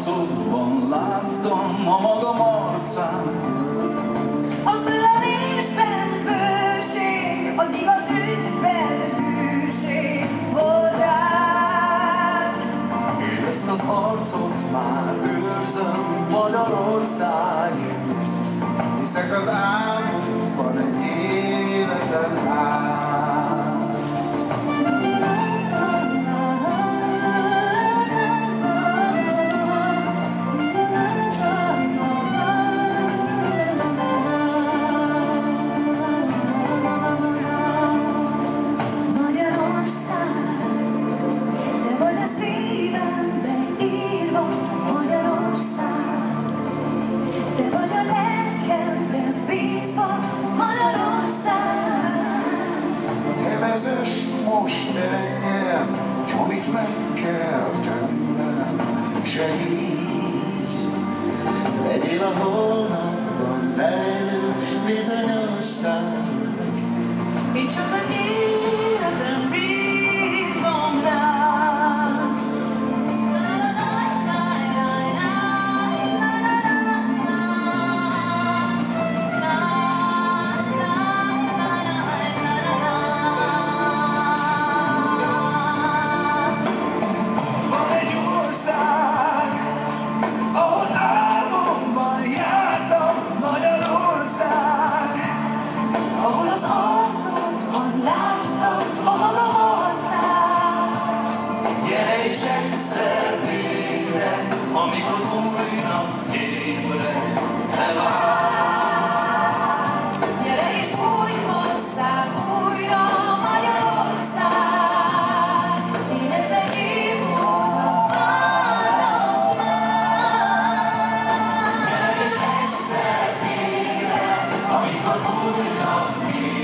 arcodban láttam a magam arcát. Az ölelésben bőség, az igaz ügyben hűség volt rád. Én ezt az arcot már őrzöm Magyarországért, hiszek az álmomban egy életen át. Te vezess most engem, s amit meg kell tennem, segíts. Legyél a holnapban lejlő bizonyosság, Én csak az én 我不要你